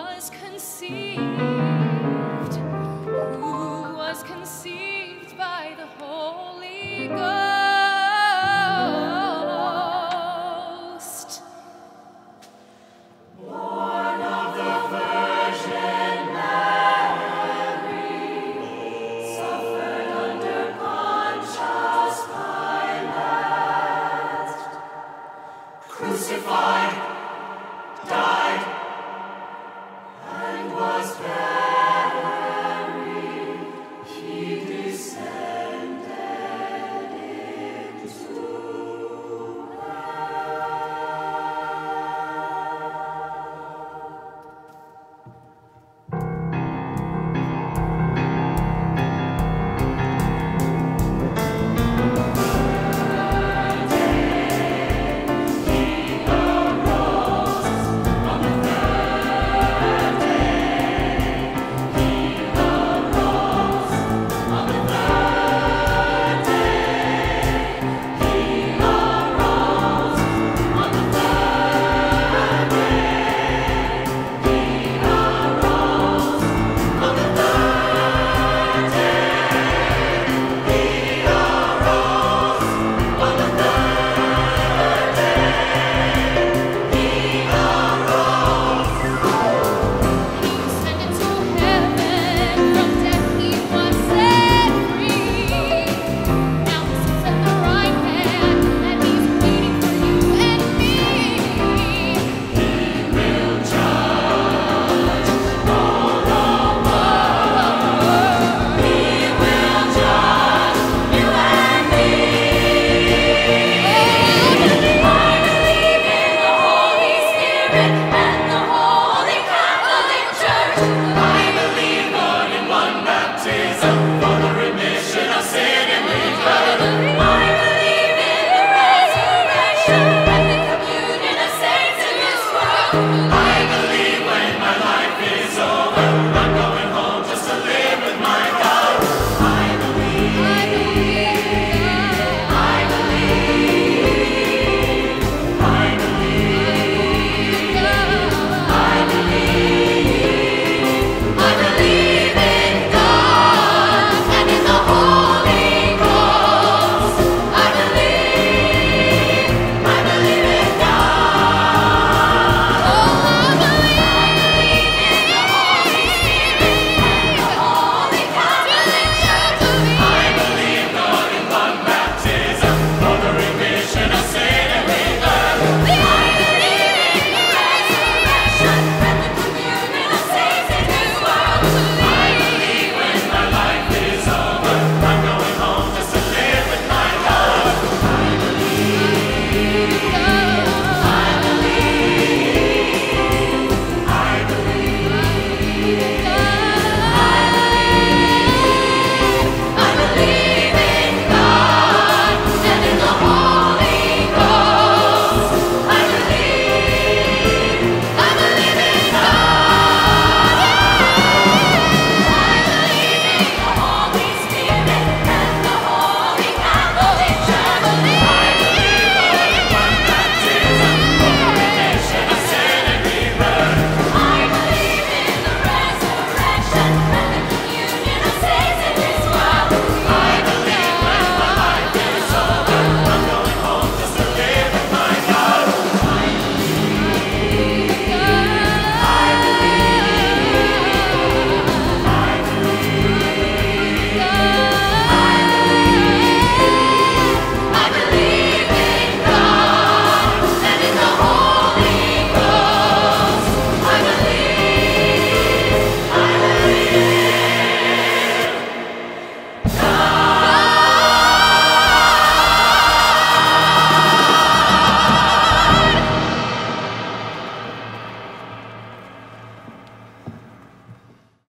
was conceived.